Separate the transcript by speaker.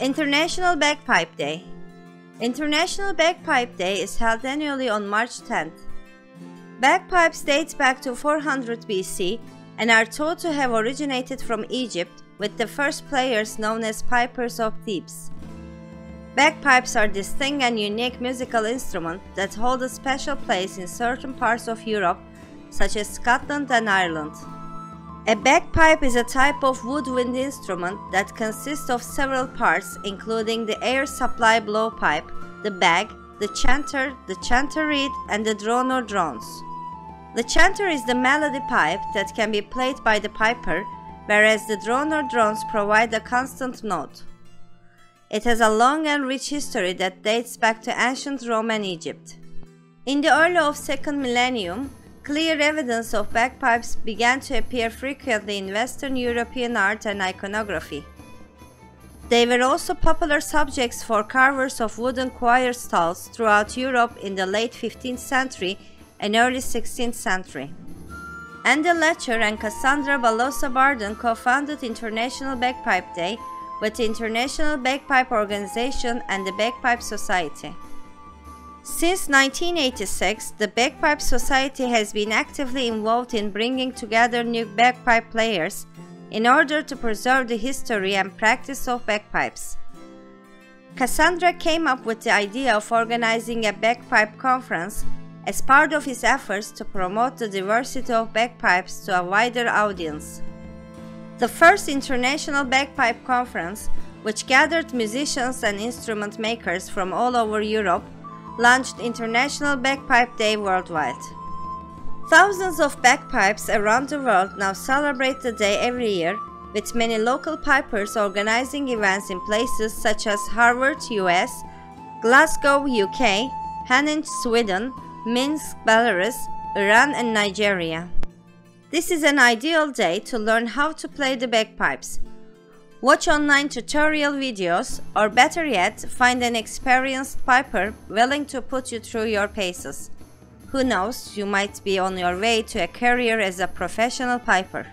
Speaker 1: International Bagpipe Day International Bagpipe Day is held annually on March 10th. Bagpipes date back to 400 BC and are thought to have originated from Egypt with the first players known as pipers of Thebes. Bagpipes are distinct and unique musical instrument that hold a special place in certain parts of Europe such as Scotland and Ireland. A bagpipe is a type of woodwind instrument that consists of several parts including the air supply blowpipe, the bag, the chanter, the chanter reed, and the drone or drones. The chanter is the melody pipe that can be played by the piper, whereas the drone or drones provide a constant note. It has a long and rich history that dates back to ancient Rome and Egypt. In the early of second millennium, Clear evidence of bagpipes began to appear frequently in Western European art and iconography. They were also popular subjects for carvers of wooden choir stalls throughout Europe in the late 15th century and early 16th century. Andy Letcher and Cassandra Balosso-Bardin co-founded International Bagpipe Day with the International Bagpipe Organization and the Bagpipe Society. Since 1986, the Bagpipe Society has been actively involved in bringing together new bagpipe players in order to preserve the history and practice of bagpipes. Cassandra came up with the idea of organizing a bagpipe conference as part of his efforts to promote the diversity of bagpipes to a wider audience. The first international bagpipe conference, which gathered musicians and instrument makers from all over Europe, launched International Bagpipe Day worldwide. Thousands of bagpipes around the world now celebrate the day every year, with many local pipers organizing events in places such as Harvard, US, Glasgow, UK, Haninge, Sweden, Minsk, Belarus, Iran, and Nigeria. This is an ideal day to learn how to play the bagpipes, Watch online tutorial videos or better yet, find an experienced piper willing to put you through your paces. Who knows, you might be on your way to a career as a professional piper.